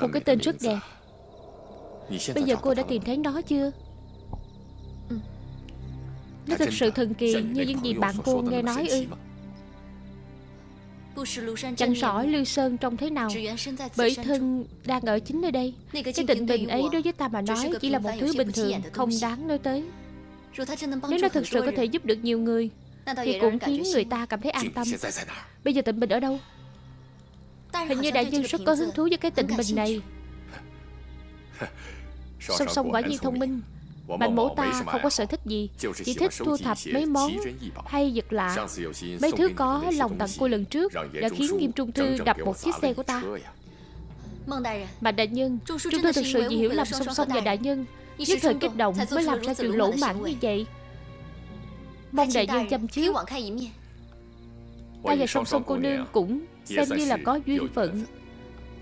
Một cái tên rất đẹp. Bây giờ cô đã tìm thấy nó chưa? Nó thực sự thần kỳ như những gì bạn cô nghe nói ư. Chẳng rõ Lưu Sơn trông thế nào. Bởi thân đang ở chính nơi đây. Cái tịnh bình ấy đối với ta mà nói Chỉ là một thứ bình thường Không đáng nói tới. Nếu nó thực sự có thể giúp được nhiều người Thì cũng khiến người ta cảm thấy an tâm. Bây giờ tịnh bình ở đâu? Hình như đại nhân rất có hứng thú với cái tịnh bình này. Song song quả nhiên thông minh. Mạnh mẫu ta không có sở thích gì. Chỉ thích thu thập mấy món hay vật lạ. Mấy thứ có lòng tặng cô lần trước Đã khiến Nghiêm Trung Thư đập một chiếc xe của ta. Mạnh đại nhân Trung Thư thực sự vì hiểu lầm song song và đại nhân. Nhất thời kích động mới làm ra chuyện lỗ mãn như vậy Mong đại nhân chăm chiếu Ta và song song cô nương cũng xem như là có duyên phận.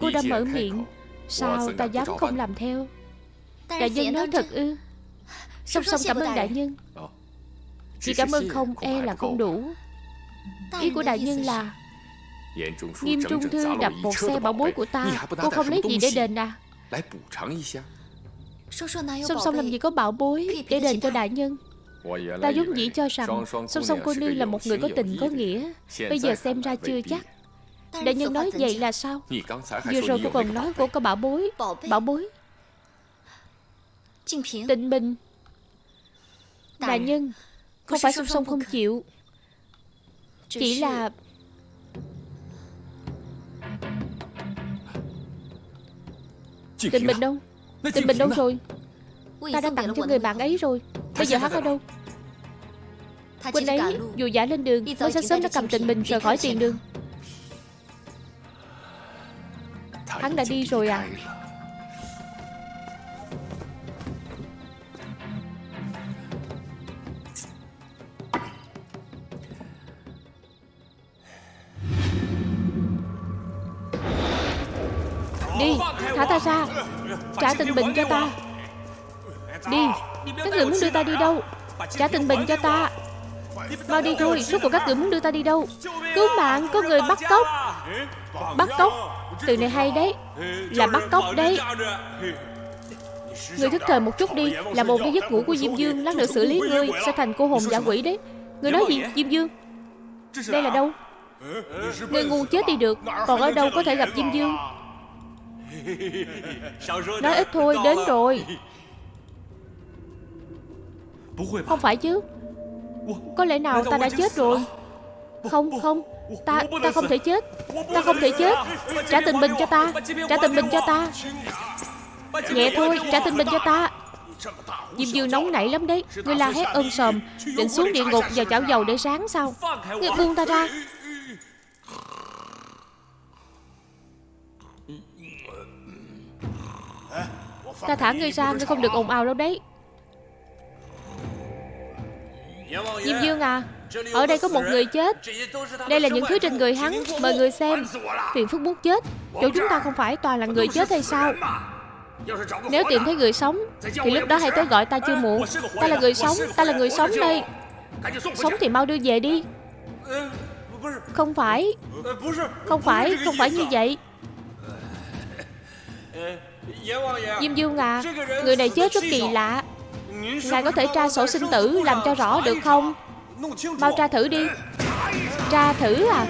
Cô đã mở miệng. Sao ta dám không làm theo? Đại nhân nói thật ư? Song song cảm ơn đại nhân. Chỉ cảm ơn không e là không đủ. Ý của đại nhân là Nghiêm Trung Thư đập một xe bảo bối của ta. Cô không lấy gì để đền à? Song song làm gì có bảo bối Để đền cho đại nhân Ta vốn dĩ cho rằng Song song cô nương là một người có tình có nghĩa. Bây giờ xem ra chưa chắc. Đại nhân nói vậy là sao? Vừa rồi cô còn nói cô có bảo bối. Bảo bối. Tịnh Bình. Đại nhân Không phải song song không chịu. Chỉ là Tịnh Bình đâu? Tịnh Bình đâu rồi? Ta đã tặng cho người bạn ấy rồi Bây giờ hắn ở đâu? Quỳnh ấy dù giả lên đường Mới sáng sớm đã cầm Tịnh Bình rời khỏi tiền đường. Hắn đã đi rồi à? Đi Thả ta ra. Trả tình bình cho ta. Đi các người muốn đưa ta đi đâu? Trả tình bình cho ta. Mau đi thôi, Suốt cuộc các người muốn đưa ta đi đâu? Cứu mạng Có người bắt cóc. Bắt cóc? Từ này hay đấy. Là bắt cóc đấy. Người thức thời một chút đi. Là một cái giấc ngủ của Diêm Dương, Lát nữa xử lý ngươi Sẽ thành cô hồn giả quỷ đấy. Người nói gì, Diêm Dương? Đây là đâu? Người ngu chết đi được, Còn ở đâu có thể gặp Diêm Dương? Nói ít thôi, đến rồi. Không phải chứ. Có lẽ nào ta đã chết rồi? Không không. Ta ta không thể chết. Ta không thể chết. Trả tình bình cho ta. Trả tình bình cho ta. Nhẹ thôi Trả tình bình cho ta. Diêm Dương nóng nảy lắm đấy. Ngươi la hét ôm sòm Định xuống địa ngục vào chảo dầu để sáng sao? Ngươi buông ta ra. Ta thả ngươi ra Ngươi không được ồn ào đâu đấy Diêm Dương à? Ở đây có một người chết. Đây là những thứ trên người hắn. Mời người xem Phiền phức muốn chết. Chỗ chúng ta không phải toàn là người chết hay sao? Nếu tìm thấy người sống Thì lúc đó hãy tới gọi ta chưa muộn. Ta là người sống Ta là người sống đây. Sống thì mau đưa về đi. Không phải. Không phải Không phải như vậy. Diêm Dương à Người này chết rất kỳ lạ Ngài có thể tra sổ sinh tử Làm cho rõ được không? Mau tra thử đi. Tra thử à?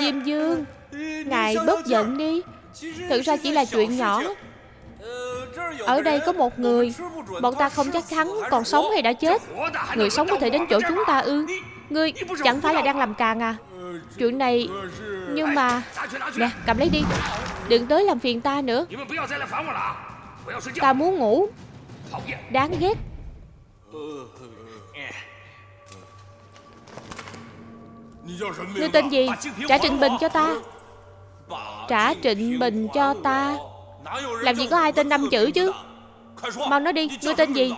Diêm Dương, Ngài bớt giận đi. Thực ra chỉ là chuyện nhỏ. Ở đây có một người. Bọn ta không chắc chắn còn sống hay đã chết. Người sống có thể đến chỗ chúng ta ư? Ngươi chẳng phải là đang làm càng à? Chuyện này nhưng mà Nè cầm lấy đi. Đừng tới làm phiền ta nữa. Ta muốn ngủ. Đáng ghét. Ngươi tên gì? Trả Trịnh Bình cho ta. Trả Trịnh Bình cho ta. Làm gì có ai tên năm chữ chứ? Mau nói đi Ngươi tên gì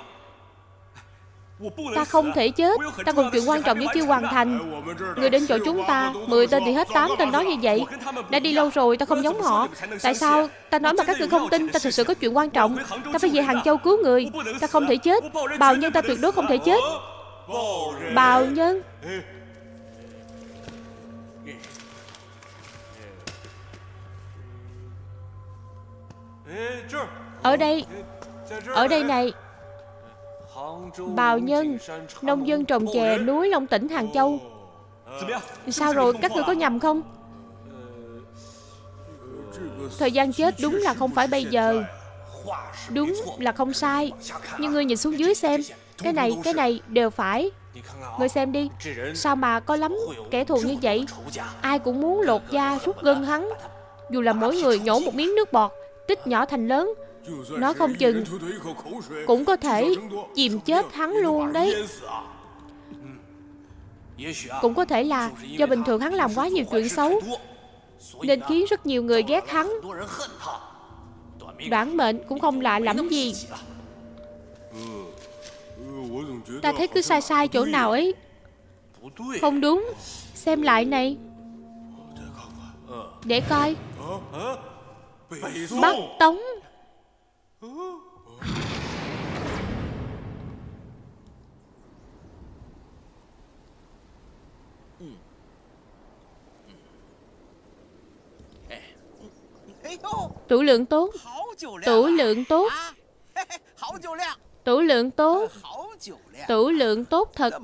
Ta không thể chết. Ta còn chuyện quan trọng vẫn chưa hoàn thành. Người đến chỗ chúng ta Mười tên thì hết tám tên nói như vậy. Đã đi lâu rồi ta không giống họ. Tại sao ta nói mà các người không tin? Ta thực sự có chuyện quan trọng. Ta phải về Hàng Châu cứu người. Ta không thể chết. Bào nhân ta tuyệt đối không thể chết. Bào nhân. Ở đây. Ở đây này Bào nhân Nông dân trồng chè núi Long tỉnh Hàng Châu. Sao rồi? Các người có nhầm không? Thời gian chết đúng là không phải bây giờ. Đúng là không sai. Nhưng ngươi nhìn xuống dưới xem. Cái này, cái này đều phải. Ngươi xem đi. Sao mà có lắm kẻ thù như vậy? Ai cũng muốn lột da rút gân hắn. Dù là mỗi người nhổ một miếng nước bọt Tích nhỏ thành lớn. Nó không chừng Cũng có thể chìm chết hắn luôn đấy. Cũng có thể là Do bình thường hắn làm quá nhiều chuyện xấu Nên khiến rất nhiều người ghét hắn。Đoạn mệnh cũng không lạ lắm gì。Ta thấy cứ sai sai chỗ nào ấy。Không đúng Xem lại này。Để coi Bắc Tống Tủ lượng tốt. Tủ lượng tốt. Tủ lượng tốt. Tủ lượng tốt thật.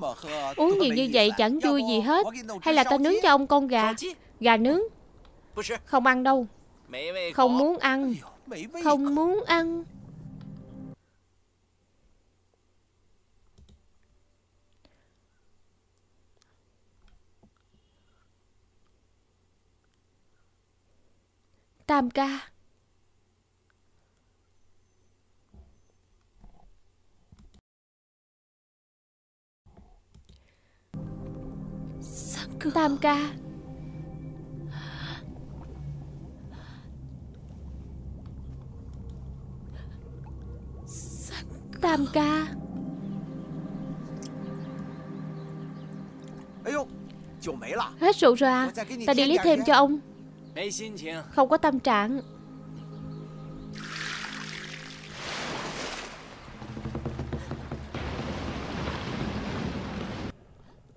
Uống nhiều như vậy chẳng vui gì hết. Hay là ta nướng cho ông con gà? Gà nướng. Không ăn đâu. Không muốn ăn. Không muốn ăn. Tam ca. Tam ca. Tam ca. Hết rượu rồi à? Ta đi lấy thêm cho ông. Không có tâm trạng.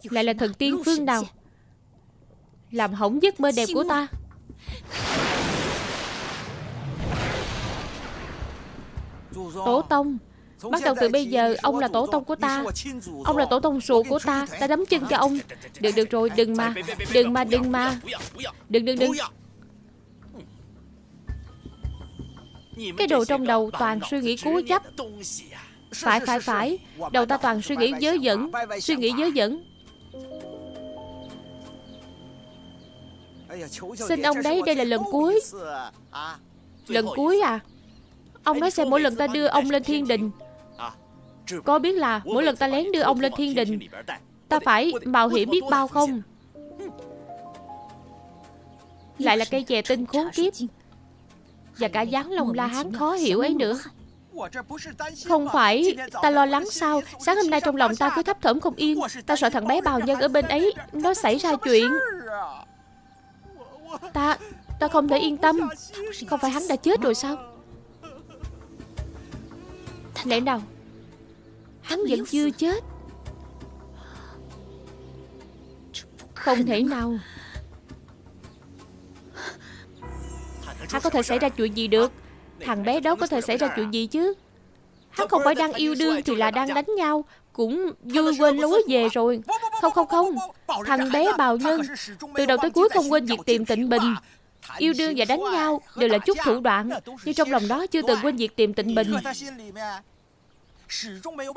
Lại là thần tiên phương nào Làm hỏng giấc mơ đẹp của ta. Tổ tông. Bắt đầu từ bây giờ Ông là tổ tông của ta. Ông là tổ tông ruột của ta. Ta đấm chân cho ông. Được được rồi đừng mà. Đừng mà đừng mà. Đừng đừng đừng. Cái đồ trong đầu toàn suy nghĩ cố chấp. Phải phải phải. Đầu ta toàn suy nghĩ dớ dẫn. Suy nghĩ dớ dẫn Xin ông đấy đây là lần cuối. Lần cuối à? Ông nói xem mỗi lần ta đưa ông lên thiên đình. Có biết là mỗi lần ta lén đưa ông lên thiên đình Ta phải mạo hiểm biết bao không? Lại là cây chè tinh khốn kiếp. Và cả dáng lòng la hán khó hiểu ấy nữa. Không phải Ta lo lắng sao? Sáng hôm nay trong lòng ta cứ thấp thởm không yên. Ta sợ thằng bé bào nhân ở bên ấy Nó xảy ra chuyện Ta Ta không thể yên tâm. Không phải hắn đã chết rồi sao? Lẽ nào? Hắn vẫn chưa chết. Không thể nào. Hắn có thể xảy ra chuyện gì được? Thằng bé đó có thể xảy ra chuyện gì chứ? Hắn không phải đang yêu đương Thì là đang đánh nhau, Cũng vui quên lối về rồi. Không không không. Thằng bé bào nhân, Từ đầu tới cuối không quên việc tìm tịnh bình. Yêu đương và đánh nhau Đều là chút thủ đoạn, Nhưng trong lòng đó chưa từng quên việc tìm tịnh bình.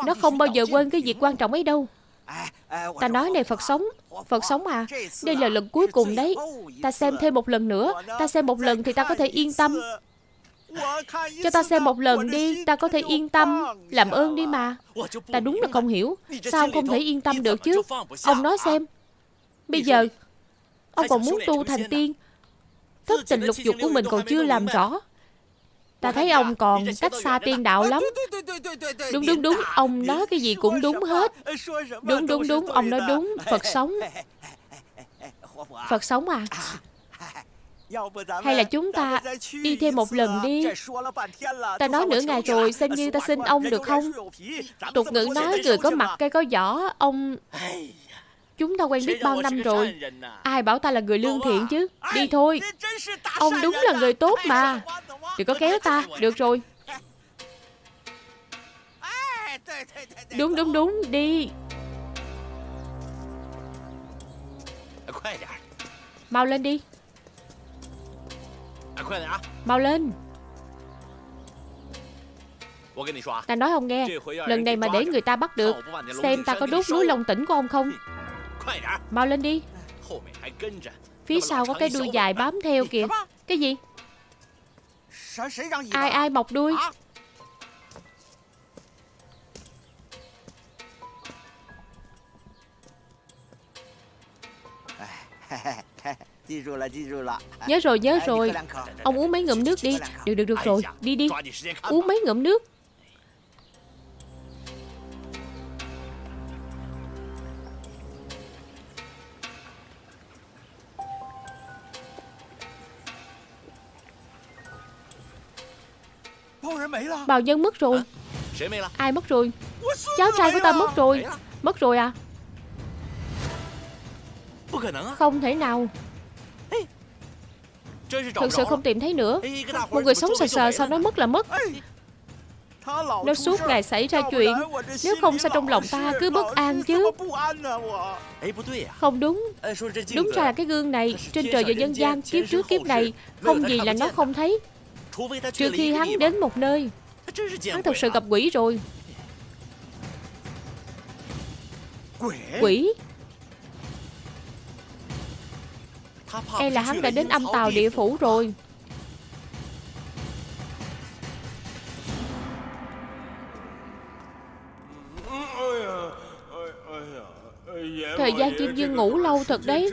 Nó không bao giờ quên cái việc quan trọng ấy đâu. Ta nói này, Phật sống Phật sống à Đây là lần cuối cùng đấy. Ta xem thêm một lần nữa. Ta xem một lần thì ta có thể yên tâm cho ta xem một lần đi, Ta có thể yên tâm, Làm ơn đi mà. Ta đúng là không hiểu, Sao ông không thể yên tâm được chứ? Ông nói xem. Bây giờ, Ông còn muốn tu thành tiên. Thất tình lục dục của mình còn chưa làm rõ. Ta thấy ông còn cách xa tiên đạo lắm. Đúng đúng đúng, Ông nói cái gì cũng đúng hết. Đúng đúng đúng, Ông nói đúng. Phật sống. Phật sống à? Hay là chúng ta đi thêm một lần đi？Ta nói nửa ngày rồi Xem như ta xin ông được không？Tục ngữ nói người có mặt cây có vỏ Ông Chúng ta quen biết bao năm rồi？Ai bảo ta là người lương thiện chứ？Đi thôi。Ông đúng là người tốt mà。Đừng có kéo ta Được rồi。Đúng đúng đúng Đi Mau lên đi Mau lên. Ta nói ông nghe. Lần này mà để người ta bắt được Xem ta có đốt núi Long tỉnh của ông không? Mau lên đi. Phía sau có cái đuôi dài bám theo kìa. Cái gì? Ai ai mọc đuôi Nhớ rồi, nhớ rồi. Ông uống mấy ngụm nước đi. Được, được, được rồi. Đi đi. Uống mấy ngụm nước. Bào nhân mất rồi. Ai mất rồi? Cháu trai của ta mất rồi. Mất rồi à? Không thể nào Thật sự không tìm thấy nữa. Một người sống sờ sờ sao nó mất là mất. Nó suốt ngày xảy ra chuyện. Nếu không sao trong lòng ta cứ bất an chứ. Không đúng. Đúng ra là cái gương này Trên trời và nhân gian kiếp trước kiếp này Không gì là nó không thấy. Trừ khi hắn đến một nơi. Hắn thật sự gặp quỷ rồi. Quỷ E là hắn đã đến âm tàu địa phủ rồi. Thời gian chim dương ngủ lâu thật đấy.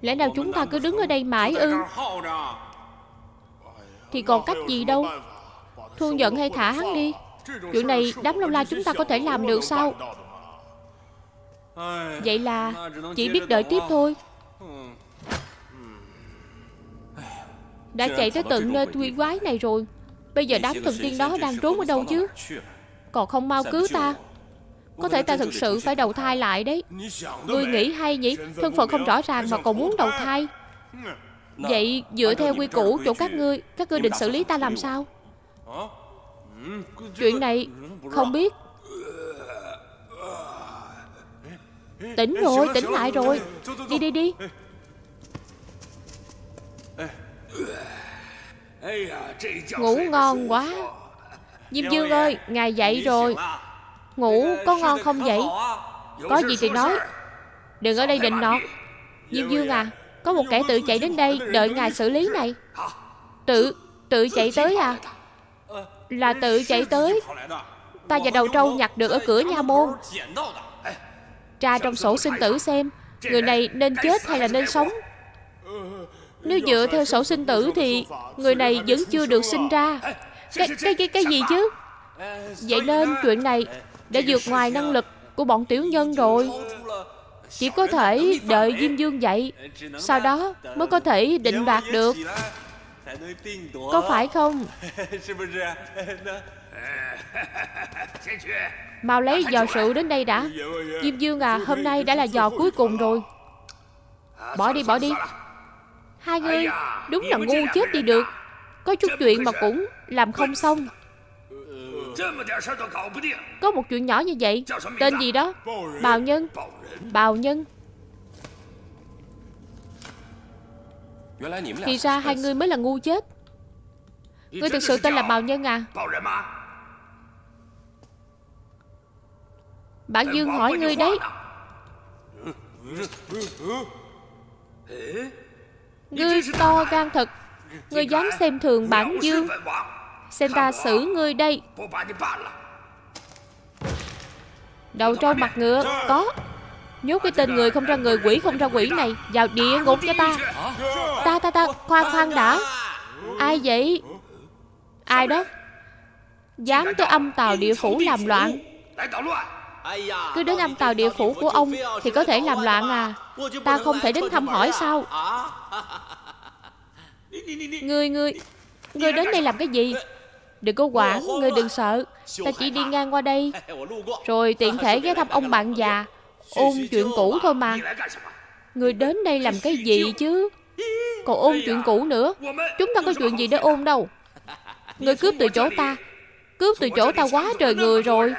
Lẽ nào chúng ta cứ đứng ở đây mãi ư? Thì còn cách gì đâu? Thu nhận hay thả hắn đi? Chuyện này đám lâu la chúng ta có thể làm được sao? Vậy là chỉ biết đợi tiếp thôi. Đã chạy tới tận nơi quy quái này rồi. Bây giờ đám thần tiên đó đang trốn ở đâu chứ? Còn không mau cứu ta. Có thể ta thực sự phải đầu thai lại đấy. Ngươi nghĩ hay nhỉ? Thân phận không rõ ràng mà còn muốn đầu thai. Vậy dựa theo quy củ chỗ các ngươi Các ngươi định xử lý ta làm sao? Chuyện này không biết. Tỉnh rồi, tỉnh lại rồi. Đi đi đi Ngủ ngon quá. Diêm Dương ơi Ngài dậy rồi. Ngủ có ngon không vậy? Có gì thì nói. Đừng ở đây định nọt Diêm? Dương à Có một kẻ tự chạy đến đây Đợi ngài xử lý này. Tự Tự chạy tới à? Là tự chạy tới. Ta và đầu trâu nhặt được ở cửa nha môn. Tra trong sổ sinh tử xem Người này nên chết hay là nên sống nếu dựa theo sổ sinh tử thì Người này vẫn chưa được sinh ra. Cái cái cái, cái gì chứ? Vậy nên chuyện này Đã vượt ngoài năng lực của bọn tiểu nhân rồi. Chỉ có thể đợi Diêm Dương dậy Sau đó mới có thể định đoạt được. Có phải không? Mau lấy giò sự đến đây đã. Diêm Dương à Hôm nay đã là giò cuối cùng rồi. Bỏ đi bỏ đi. Hai người đúng là ngu chết đi được Có chút chuyện mà cũng làm không xong. Có một chuyện nhỏ như vậy Tên gì đó? Bào Nhân. Bào Nhân. Thì ra hai người mới là ngu chết. Ngươi thực sự tên là Bào Nhân à? Bạn Dương hỏi ngươi đấy Ngươi to gan thật. Ngươi dám xem thường bản dương. Xem ta xử ngươi đây. Đầu trâu mặt ngựa. Có. Nhốt cái tên người không ra người quỷ không ra quỷ này. Vào địa ngục cho ta. Ta ta ta Khoan khoan đã. Ai vậy? Ai đó? Dám tới âm tàu địa phủ làm loạn. Cứ đến âm tàu địa phủ của ông Thì có thể làm loạn à Ta không thể đến thăm hỏi sao? Ngươi, ngươi Ngươi đến đây làm cái gì? Đừng có quản, ngươi đừng sợ. Ta chỉ đi ngang qua đây. Rồi tiện thể ghé thăm ông bạn già. Ôn chuyện cũ thôi mà. Ngươi đến đây làm cái gì chứ? Còn ôn chuyện cũ nữa. Chúng ta có chuyện gì để ôn đâu. Ngươi cướp từ chỗ ta. Cướp từ chỗ ta quá trời người rồi.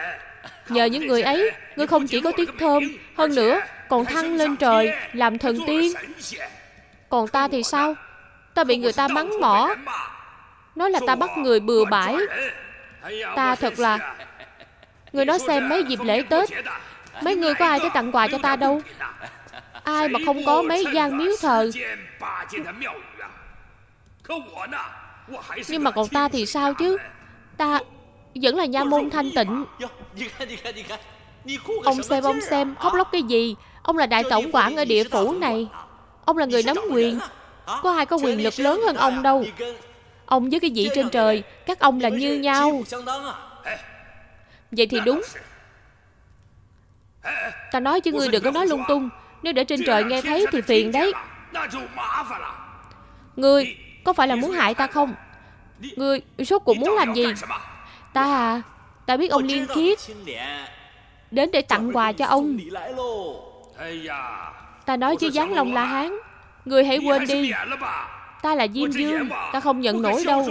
Nhờ những người ấy Ngươi không chỉ có tiếng thơm Hơn nữa còn thăng lên trời Làm thần tiên. Còn ta thì sao? Ta bị người ta mắng mỏ Nói là ta bắt người bừa bãi. Ta thật là Người nói xem mấy dịp lễ Tết. Mấy người có ai tới tặng quà cho ta đâu? Ai mà không có mấy gian miếu thờ? Nhưng mà còn ta thì sao chứ? Ta vẫn là nha môn thanh tịnh. Ông xem ông xem Khóc lóc cái gì Ông là đại tổng quản ở địa phủ này. Ông là người nắm quyền. Có ai có quyền lực lớn hơn ông đâu. Ông với cái vị trên trời Các ông là như nhau. Vậy thì đúng. Ta nói chứ ngươi đừng có nói lung tung. Nếu để trên trời nghe thấy thì phiền đấy. Ngươi Có phải là muốn hại ta không? Ngươi Rốt cuộc muốn làm gì? Ta à Ta biết ông Liên Khiết Đến để tặng quà cho ông Ta nói chứ giáng lòng La Hán. Ngươi hãy quên đi. Ta là Diêm Dương. Ta không nhận nổi đâu.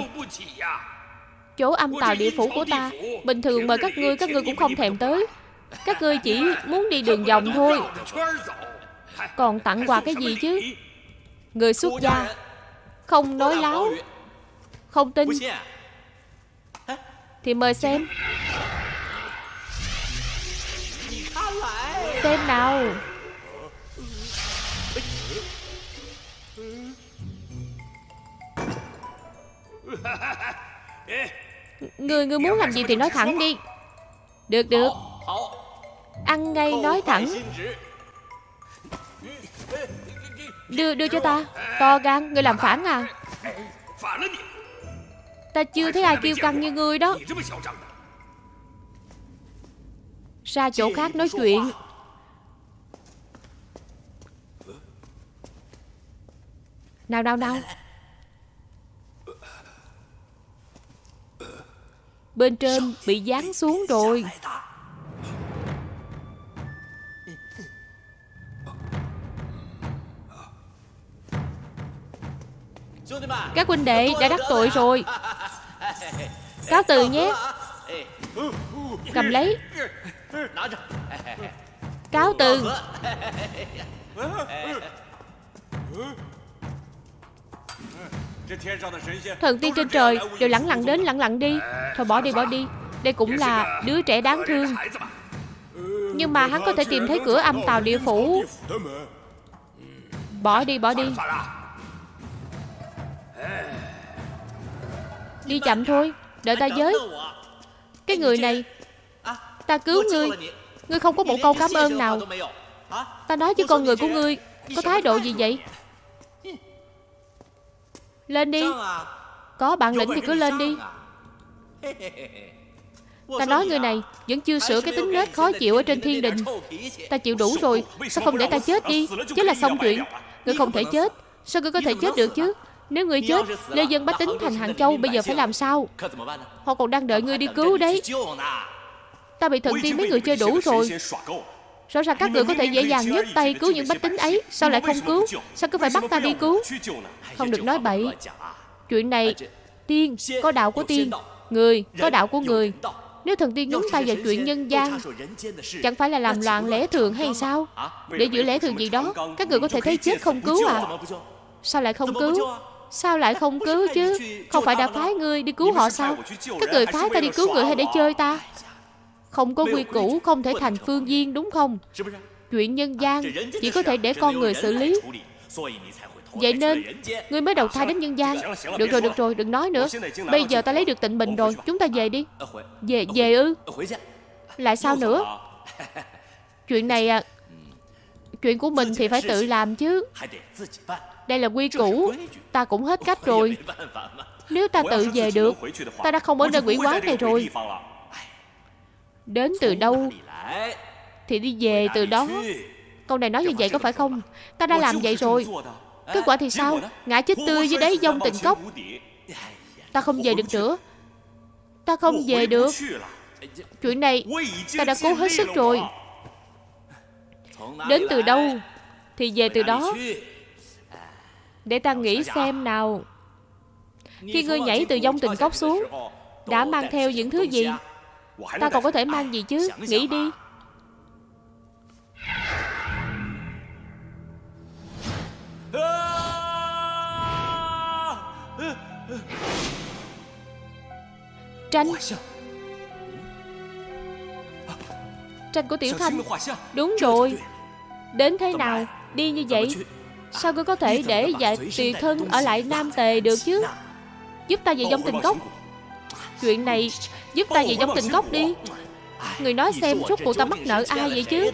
Chỗ âm tàu địa phủ của ta? Bình thường mời các ngươi Các ngươi cũng không thèm tới. Các ngươi chỉ muốn đi đường vòng thôi. Còn tặng quà cái gì chứ? Người xuất gia. Không nói láo. Không tin. Thì mời xem. Xem nào Người người muốn làm gì thì nói thẳng đi. Được được. Ăn ngay nói thẳng. Đưa đưa cho ta. To gan, Người làm phản à. Ta chưa thấy ai kêu căng như ngươi đó. Ra chỗ khác nói chuyện. Nào nào nào. Bên trên bị dán xuống rồi. Các huynh đệ đã đắc tội rồi. Cáo từ nhé. Cầm lấy. Cáo từ. Thần tiên trên trời, đều lẳng lặng đến lẳng lặng đi. Thôi bỏ đi bỏ đi. Đây cũng là đứa trẻ đáng thương. Nhưng mà hắn có thể tìm thấy cửa âm tàu địa phủ. Bỏ đi bỏ đi. Đi chậm thôi, Đợi ta giới. Cái người này, Ta cứu ngươi. Ngươi không có một câu cảm ơn nào. Ta nói chứ con người của ngươi, Có thái độ gì vậy? Lên đi Có bạn lĩnh thì cứ lên đi Ta nói người này Vẫn chưa sửa cái tính nết khó chịu ở trên thiên đình Ta chịu đủ rồi Sao không để ta chết đi Chết là xong chuyện Ngươi không thể chết Sao ngươi có thể chết được chứ Nếu ngươi chết Lê dân bách tính thành Hàng Châu Bây giờ phải làm sao Họ còn đang đợi ngươi đi cứu đấy Ta bị thần tiên mấy người chơi đủ rồi Rõ ràng các người có thể dễ dàng nhất tay cứu những bách tính ấy Sao lại không cứu? Sao cứ phải bắt ta đi cứu? Không được nói bậy. Chuyện này Tiên có đạo của tiên. Người có đạo của người. Nếu thần tiên nhúng tay vào chuyện nhân gian Chẳng phải là làm loạn lẽ thường hay sao? Để giữ lẽ thường gì đó. Các người có thể thấy chết không cứu à? Sao lại không cứu Sao lại không cứu chứ? Không phải đã phái ngươi đi cứu họ sao? Các người phái ta đi cứu người hay để chơi ta không có quy củ, không thể thành phương viên, đúng không? Chuyện nhân gian Chỉ có thể để con người xử lý. Vậy nên, Ngươi mới đầu thai đến nhân gian. Được rồi được rồi, đừng nói nữa. Bây giờ ta lấy được tịnh bình rồi. Chúng ta về đi. Về về ư? Lại sao nữa? Chuyện này à Chuyện của mình thì phải tự làm chứ. Đây là quy củ. Ta cũng hết cách rồi. Nếu ta tự về được, Ta đã không ở nơi quỷ quái này rồi. Đến từ đâu? Thì đi về từ đó. Câu này nói như vậy có phải không? Ta đã làm vậy rồi. Kết quả thì sao? Ngã chết tươi dưới đáy dông tình cốc Ta không về được nữa. Ta không về được. Chuyện này Ta đã cố hết sức rồi. Đến từ đâu? Thì về từ đó. Để ta nghĩ xem nào. Khi ngươi nhảy từ dông tình cốc xuống, Đã mang theo những thứ gì? Ta còn có thể mang gì chứ? Nghĩ đi. Tranh. Tranh của Tiểu Thanh. Đúng rồi. Đến thế nào? Đi như vậy? Sao cứ có thể để dạy tùy thân ở lại Nam Tề được chứ? Giúp ta về dông tình cốc Chuyện này Giúp ta về dông tình cốc đi. Người nói xem suốt cuộc ta mắc nợ ai vậy chứ?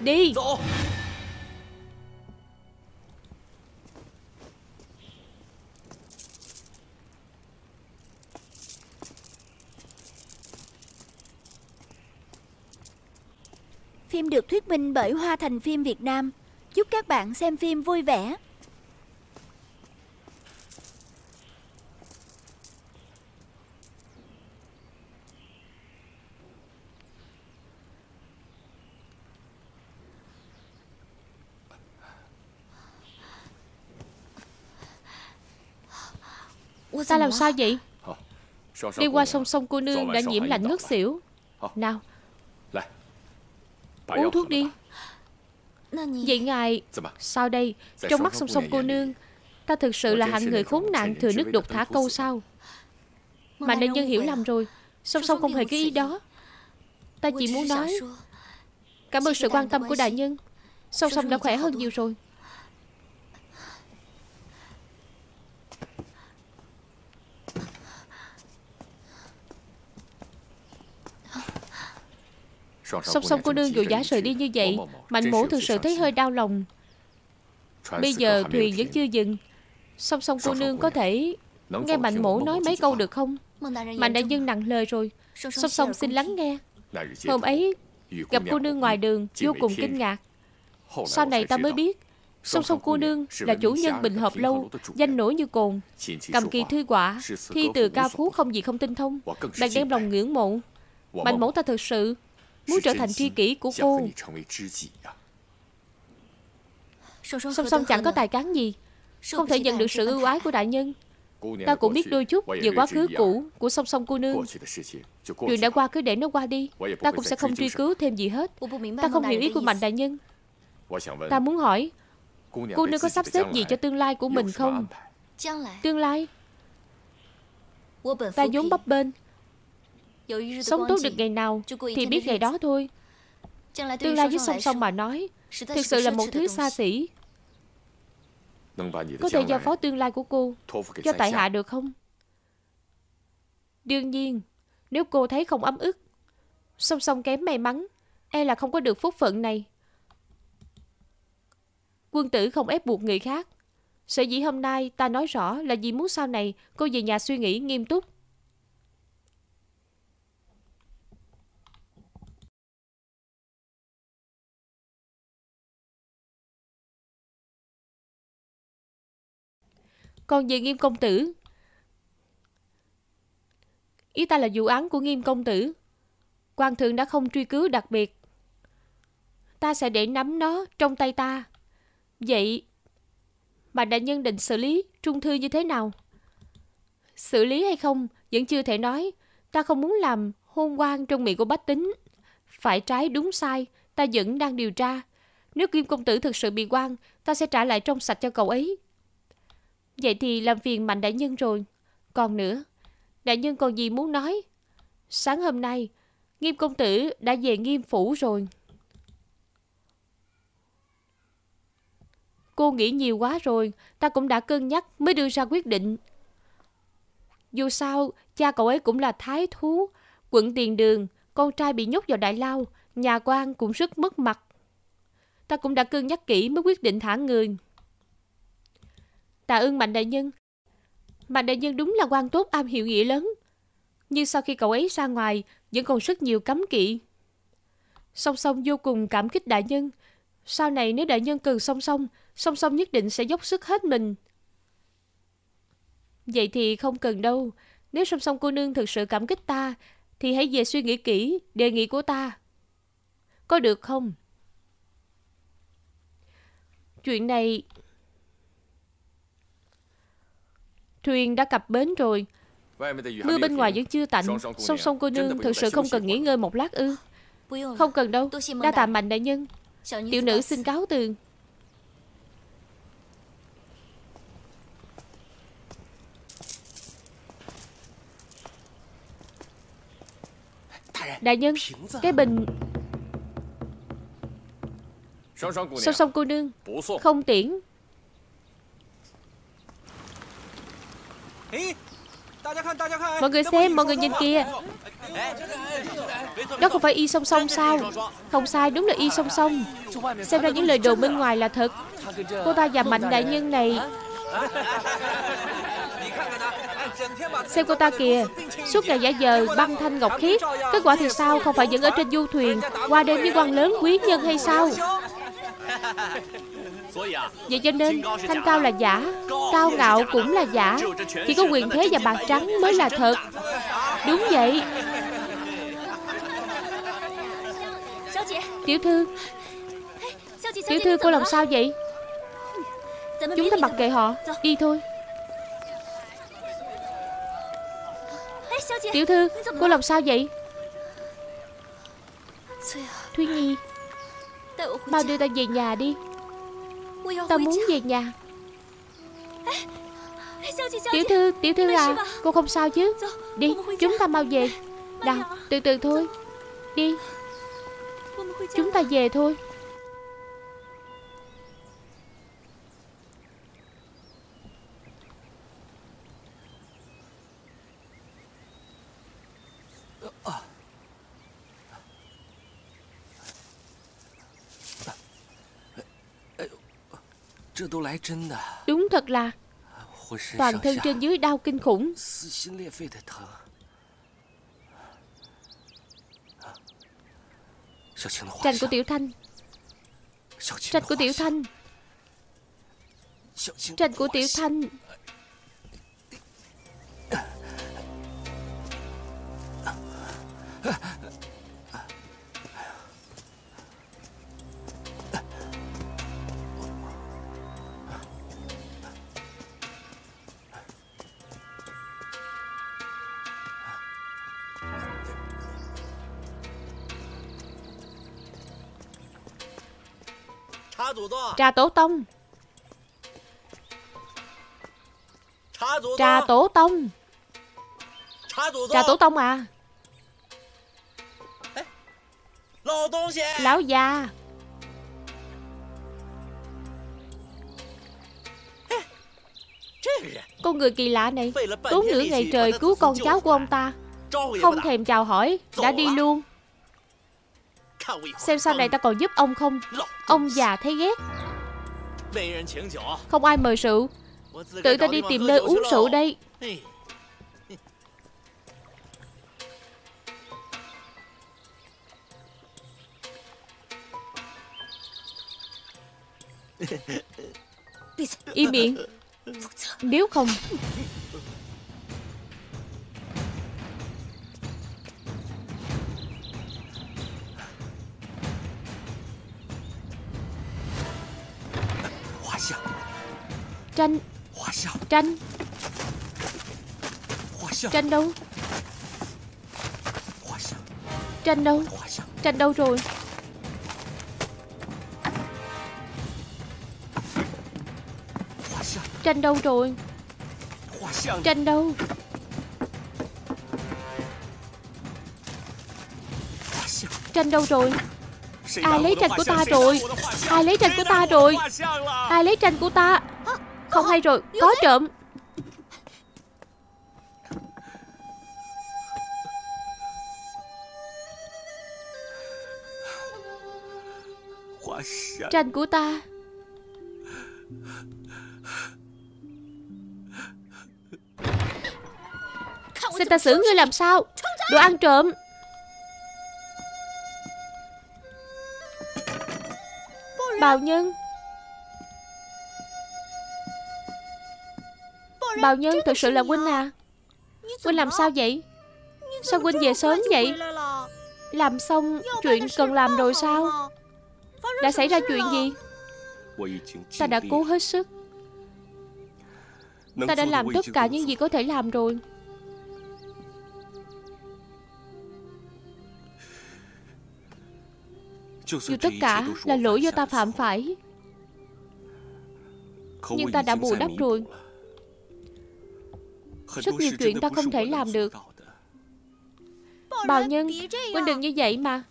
Đi. Phim được thuyết minh bởi Hoa Thành Phim Việt Nam. Chúc các bạn xem phim vui vẻ. Ta làm sao vậy? Đi qua sông sông cô nương đã nhiễm lạnh ngất xỉu. Nào. Uống thuốc đi. Vậy ngài Sao đây? Trong mắt song song cô nương Ta thực sự là hạng người khốn nạn thừa nước đục thả câu sao? Mà đại nhân hiểu lầm rồi. Song song không hề cái ý đó. Ta chỉ muốn nói Cảm ơn sự quan tâm của đại nhân. Song song đã khỏe hơn nhiều rồi Song song cô nương dù giá rời đi như vậy Mạnh mổ thực sự thấy hơi đau lòng. Bây giờ thuyền vẫn chưa dừng. Song song cô nương có thể Nghe mạnh mổ nói mấy câu được không? Mạnh đại nhân nặng lời rồi. Song song xin lắng nghe. Hôm ấy Gặp cô nương ngoài đường Vô cùng kinh ngạc. Sau này ta mới biết Song song cô nương là chủ nhân bình hợp lâu Danh nổi như cồn Cầm kỳ thư quả Thi từ ca phú không gì không tinh thông Bạn đem lòng ngưỡng mộ Mạnh mẫu ta thực sự Muốn trở thành tri kỷ của cô. Song song chẳng có tài cán gì. Không thể nhận được sự ưu ái của đại nhân. Ta cũng biết đôi chút về quá khứ cũ của song song cô nương. Chuyện đã qua cứ để nó qua đi. Ta cũng sẽ không truy cứu thêm gì hết. Ta không hiểu ý của Mạnh đại nhân. Ta muốn hỏi, Cô nương có sắp xếp gì cho tương lai của mình không? Tương lai? Ta vốn bấp bênh Sống tốt được ngày nào Thì biết ngày đó thôi. Tương lai với song song mà nói Thực sự là một thứ xa xỉ. Có thể giao phó tương lai của cô Cho tại hạ được không? Đương nhiên Nếu cô thấy không ấm ức Song song kém may mắn E là không có được phúc phận này. Quân tử không ép buộc người khác. Sở dĩ hôm nay ta nói rõ là vì muốn sau này cô về nhà suy nghĩ nghiêm túc Còn về nghiêm công tử? Ý ta là vụ án của nghiêm công tử. Quan thượng đã không truy cứu đặc biệt. Ta sẽ để nắm nó trong tay ta. Vậy Mà đại nhân định xử lý, Trung thư như thế nào? Xử lý hay không Vẫn chưa thể nói. Ta không muốn làm hôn quan trong miệng của bách tính. Phải trái đúng sai, Ta vẫn đang điều tra. Nếu Kim Công Tử thực sự bị quan, Ta sẽ trả lại trong sạch cho cậu ấy. Vậy thì làm phiền Mạnh Đại Nhân rồi. Còn nữa, Đại Nhân còn gì muốn nói? Sáng hôm nay, Nghiêm Công Tử đã về Nghiêm Phủ rồi. Cô nghĩ nhiều quá rồi, ta cũng đã cân nhắc mới đưa ra quyết định. Dù sao, cha cậu ấy cũng là thái thú, quận tiền đường, con trai bị nhốt vào đại lao, nhà quan cũng rất mất mặt. Ta cũng đã cân nhắc kỹ mới quyết định thả người. Tạ ơn Mạnh Đại Nhân. Mạnh Đại Nhân đúng là quan tốt am hiểu nghĩa lớn. Nhưng sau khi cậu ấy ra ngoài, vẫn còn rất nhiều cấm kỵ. Song song vô cùng cảm kích đại nhân. Sau này nếu đại nhân cần song song, song song nhất định sẽ dốc sức hết mình. Vậy thì không cần đâu. Nếu song song cô nương thực sự cảm kích ta, thì hãy về suy nghĩ kỹ đề nghị của ta. Có được không? Chuyện này... Thuyền đã cập bến rồi. Mưa bên ngoài vẫn chưa tạnh. Song song cô nương thực sự không cần nghỉ ngơi một lát ư. Không cần đâu. Đa tạ mạnh đại nhân. Tiểu nữ xin cáo từ. Đại nhân, cái bình... Song song cô nương, không tiễn. Mọi người xem, mọi người nhìn kìa. Đó không phải y song song sao? Không sai, đúng là y song song. Xem ra những lời đồn bên ngoài là thật. Cô ta và mạnh đại nhân này. Xem cô ta kìa. Suốt ngày giả giờ băng thanh ngọc khiết. Kết quả thì sao? Không phải vẫn ở trên du thuyền Qua đêm với quan lớn quý nhân hay sao Vậy cho nên, thanh cao là giả, Cao ngạo cũng là giả. Chỉ có quyền thế và bạc trắng mới là thật. Đúng vậy. Tiểu thư Tiểu thư, cô làm sao vậy? Chúng ta mặc kệ họ, Đi thôi. Tiểu thư, Cô làm sao vậy? Thúy Nhi, Mau đưa ta về nhà đi. Ta muốn về nhà. Tiểu thư, tiểu thư à Cô không sao chứ? Đi, chúng ta mau về. Nào, từ từ thôi. Đi. Chúng ta về thôi Đúng thật là. Toàn thân trên dưới đau kinh khủng. Tranh của Tiểu Thanh. Tranh của Tiểu Thanh. Tranh của Tiểu Thanh Trà tổ tông. Trà tổ tông. Trà tổ tông à? Lão già. Con người kỳ lạ này. Tốn nửa ngày trời cứu con cháu của ông ta. Không thèm chào hỏi Đã đi luôn Xem sau này ta còn giúp ông không? Ông già thấy ghét. Không ai mời rượu. Tự ta đi tìm nơi uống rượu đây. Im miệng. Nếu không Tranh. Tranh. Tranh đâu? Tranh đâu? Tranh đâu rồi? Tranh đâu rồi? Tranh đâu? Tranh đâu rồi? Ai lấy tranh của ta rồi? Ai lấy tranh của ta rồi? Ai lấy tranh của ta không hay rồi Có trộm. Tranh của ta. Xin ta xử ngươi làm sao? Đồ ăn trộm. Bào nhân. Bào nhân thực sự là huynh à? Huynh làm sao vậy? Sao huynh về sớm vậy? Làm xong chuyện cần làm rồi sao? Đã xảy ra chuyện gì? Ta đã cố hết sức. Ta đã làm tất cả những gì có thể làm rồi. Dù tất cả là lỗi do ta phạm phải, Nhưng ta đã bù đắp rồi. Rất nhiều chuyện ta không thể làm được. Bào nhân Huynh đừng như vậy mà.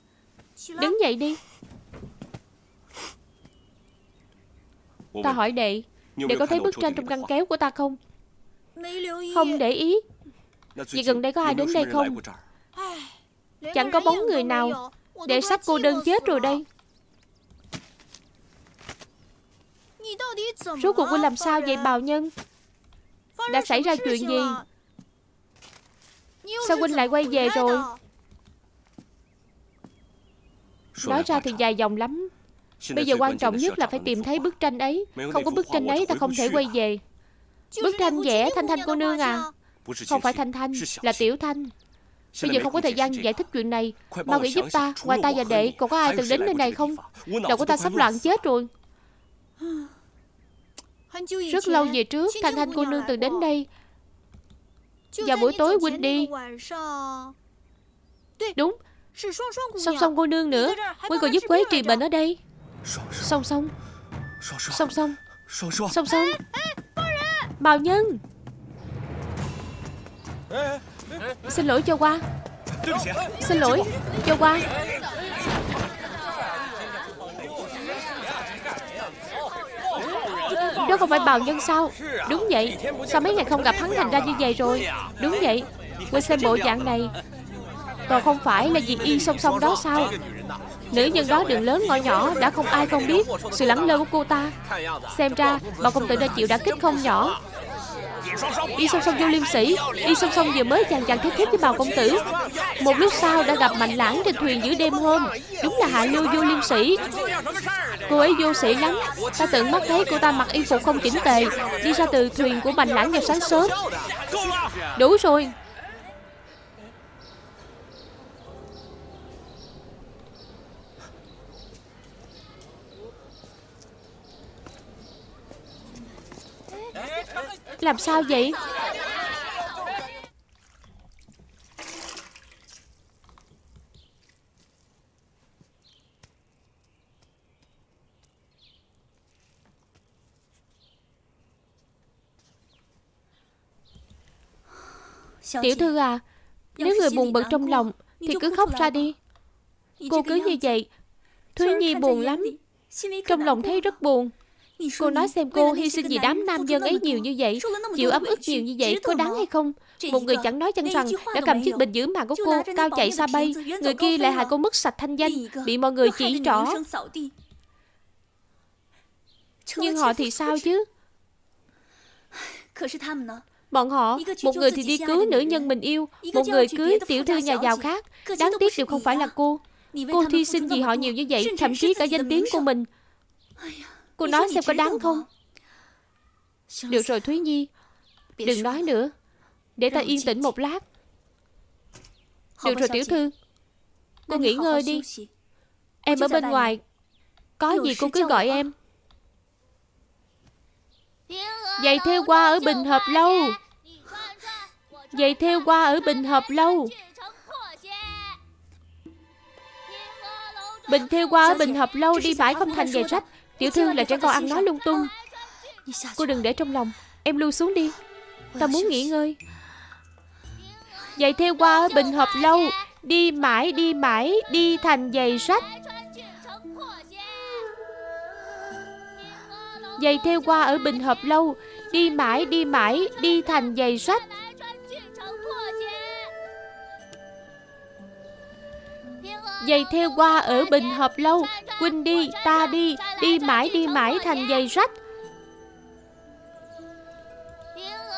Đứng dậy đi. Ta hỏi đệ Đệ có thấy bức tranh trong ngăn kéo của ta không? Không để ý. Vậy gần đây có ai đến đây không? Chẳng có bóng người nào. Đệ sách cô đơn chết rồi đây. Rốt cuộc cô làm sao vậy bào nhân Đã xảy ra chuyện gì Sao huynh lại quay về rồi Nói ra thì dài dòng lắm Bây giờ quan trọng nhất là phải tìm thấy bức tranh ấy Không có bức tranh ấy ta không thể quay về Bức tranh vẽ Thanh Thanh cô nương à Không phải Thanh Thanh Là Tiểu Thanh Bây giờ không có thời gian giải thích chuyện này Mau nghĩ giúp ta Ngoài ta và đệ Còn có ai từng đến nơi này không Đầu của ta sắp loạn chết rồi Rất lâu về trước Thanh Thanh cô nương từng đến đây. Vào buổi tối huynh đi. Đúng. Song song cô nương nữa. Huynh còn giúp Quế trì bệnh ở đây. Song song. Song song. Song song. Bào nhân. Xin lỗi cho qua Xin lỗi cho qua Đó không phải bào nhân sao? Đúng vậy. Sao mấy ngày không gặp hắn thành ra như vậy rồi? Đúng vậy. Quên xem bộ dạng này. Còn không phải là vì y song song đó sao? Nữ nhân đó đường lớn ngõ nhỏ, Đã không ai không biết Sự lẳng lơ của cô ta. Xem ra bà công tử đã chịu đã kích không nhỏ. Y song song vô liêm sĩ. Y song song vừa mới chàng chàng thiết thiết với bào công tử. Một lúc sau đã gặp mạnh lãng trên thuyền giữa đêm hôm. Đúng là hạ lưu vô liêm sĩ. Cô ấy vô sĩ lắm. Ta tận mắt thấy cô ta mặc y phục không chỉnh tề, Đi ra từ thuyền của mạnh lãng vào sáng sớm. Đủ rồi. Làm sao vậy? Tiểu thư à Nếu người buồn bực trong lòng Thì cứ khóc ra đi. Cô. Cứ như vậy Thúy Nhi buồn lắm. Trong lòng thấy rất buồn Cô nói xem cô hy sinh vì đám nam dân ấy nhiều như vậy? Chịu ấm ức nhiều như vậy có đáng hay không? Một người chẳng nói chẳng rằng Đã cầm chiếc bình giữ mạng của cô Cao chạy xa bay. Người kia lại hại cô mất sạch thanh danh Bị mọi người chỉ trỏ. Nhưng họ thì sao chứ? Bọn họ, một người thì đi cứu nữ nhân mình yêu Một người cưới tiểu thư nhà giàu khác. Đáng tiếc đều không phải là cô. Cô thi sinh vì họ nhiều như vậy Thậm chí cả danh tiếng của mình Cô nói xem có đáng không? Được rồi Thúy Nhi. Đừng nói nữa. Để ta yên tĩnh một lát. Được rồi tiểu thư. Cô nghỉ ngơi đi. Em ở bên ngoài. Có gì cô cứ gọi em. Giày theo qua ở Bình Hợp Lâu. Giày theo qua ở Bình Hợp Lâu. Bình theo qua ở Bình Hợp Lâu đi mãi không thành giày sách Tiểu thư là trẻ con ăn nói lung tung. Cô đừng để trong lòng. Em lưu xuống đi. Ta muốn nghỉ ngơi. Vậy theo qua bình hợp lâu. Đi mãi đi mãi Đi thành giày sách. Giày theo qua ở bình hợp lâu. Đi mãi đi mãi Đi thành giày sách Giày theo qua ở bình hợp lâu. Quynh đi, ta đi Đi mãi đi mãi thành giày rách.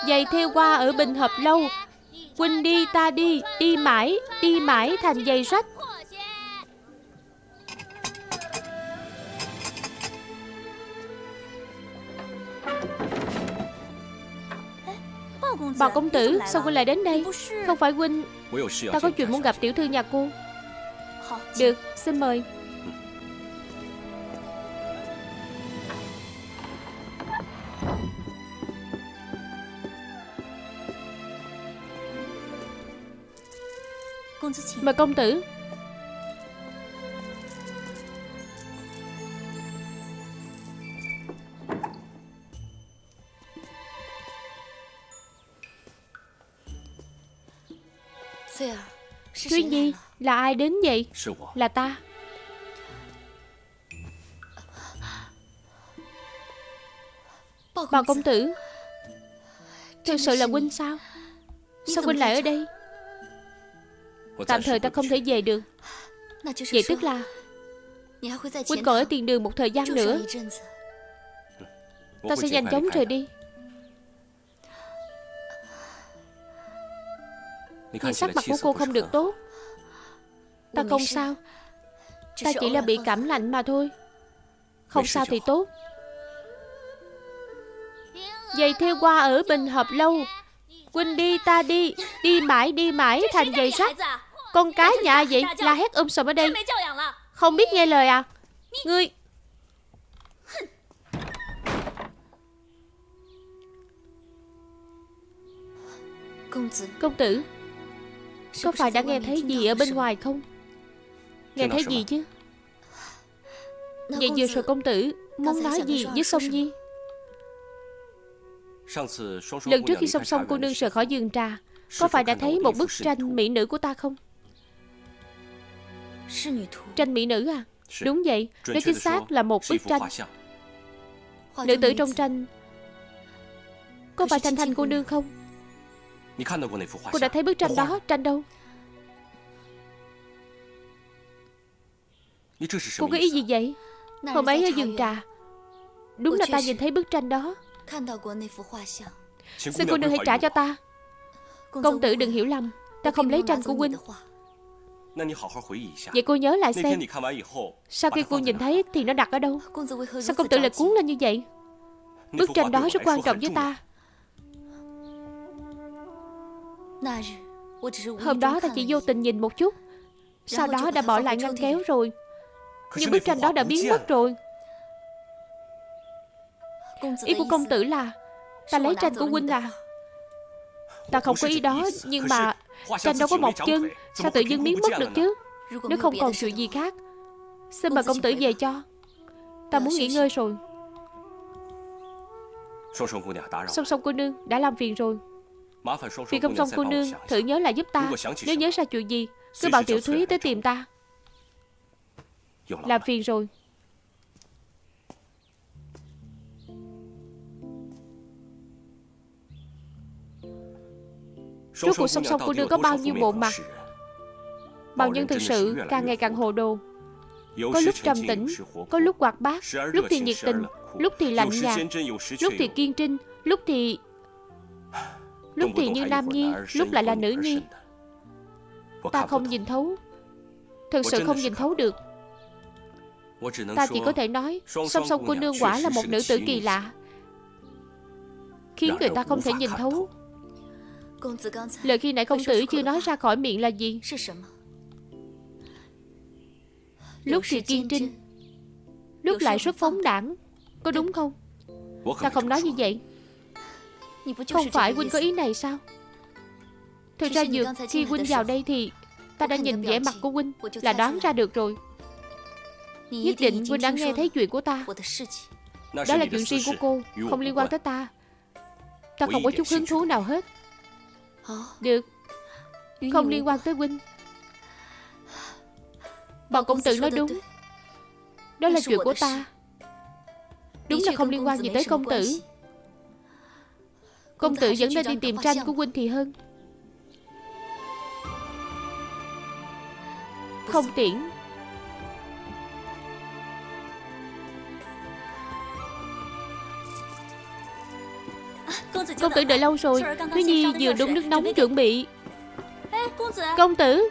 Giày theo qua ở bình hợp lâu. Quỳnh đi ta đi Đi mãi Đi mãi thành giày rách. Bà công tử Sao huynh lại đến đây? Không phải huynh Ta có chuyện muốn gặp tiểu thư nhà cô. Được xin mời. Mời công tử Là ai đến vậy? Là ta. Bà công tử Thực sự là huynh sao? Sao huynh lại ở đây? Tạm thời ta không thể về được. Vậy tức là Huynh còn ở tiền đường một thời gian nữa. Ta sẽ nhanh chóng rời đi. Nhìn sắc mặt của cô không được tốt Ta không sao? Ta chỉ là bị cảm lạnh mà thôi. Không sao thì tốt. Giày theo qua ở Bình Hợp Lâu. Huynh đi ta đi Đi mãi đi mãi thành giày sắt. Con cái nhà vậy La hét um sùm ở đây. Không biết nghe lời à? Ngươi. Công tử. Có phải đã nghe thấy gì ở bên ngoài không Nghe thấy gì chứ? Vậy vừa rồi công tử Muốn nói gì với sông Nhi? Lần trước khi song song cô nương rời khỏi giường trà Có phải đã thấy một bức tranh mỹ nữ của ta không? Tranh mỹ nữ à? Đúng vậy Nó chính xác là một bức tranh. Nữ tử trong tranh. Có phải Thanh Thanh cô nương không? Cô đã thấy bức tranh đó Tranh đâu Cô có ý gì vậy? Hôm ấy ở giường trà. Đúng là ta nhìn thấy bức tranh đó. Xin cô nương hãy trả cho ta. Công tử đừng hiểu lầm. Ta không lấy tranh của huynh. Vậy cô nhớ lại xem. Sau khi cô nhìn thấy thì nó đặt ở đâu? Sao công tử lại cuốn lên như vậy? Bức tranh đó rất quan trọng với ta. Hôm đó ta chỉ vô tình nhìn một chút. Sau đó đã bỏ lại ngăn kéo rồi Nhưng bức tranh đó đã biến mất rồi. Ý của công tử là Ta lấy tranh của huynh à. Ta không có ý đó Nhưng mà Tranh đâu có một chân Sao tự dưng biến mất được chứ? Nếu không còn chuyện gì khác? Xin mời công tử về cho. Ta muốn nghỉ ngơi rồi. Song song cô nương đã làm phiền rồi. Vì công song cô nương thử nhớ lại giúp ta. Nếu nhớ ra chuyện gì Cứ bảo tiểu thúy tới tìm ta Làm phiền rồi. Rốt cuộc song song cô nương có bao nhiêu bộ mặt? Bào nhân thực sự càng ngày càng hồ đồ. Có lúc trầm tĩnh Có lúc hoạt bát Lúc thì nhiệt tình Lúc thì lạnh nhạt Lúc thì kiên trinh Lúc thì Lúc thì như nam nhi Lúc lại là nữ nhi. Ta. Không nhìn thấu. Thật sự không nhìn thấu được Ta chỉ có thể nói Song song cô nương quả là một nữ tử kỳ lạ. Khiến người ta không thể nhìn thấu. Lời khi nãy công tử chưa nói ra khỏi miệng là gì? Lúc thì kiên trinh. Lúc lại rất phóng đảng Có đúng không? Ta không nói như vậy. Không phải huynh có ý này sao? Thực ra dược khi huynh vào đây thì Ta đã nhìn vẻ mặt của huynh Là đoán ra được rồi Nhất định huynh đã nghe thấy chuyện của ta. Đó là chuyện riêng của cô Không liên quan tới ta. Ta không có chút hứng thú nào hết. Được. Không liên quan tới huynh Bọn công tử nói đúng. Đó là chuyện của ta. Đúng là không liên quan gì tới công tử. Công tử vẫn nên đi tìm tranh của huynh thì hơn. Không tiễn Công tử đợi lâu rồi. Huyết Nhi vừa đun nước nóng chuẩn bị. Công tử.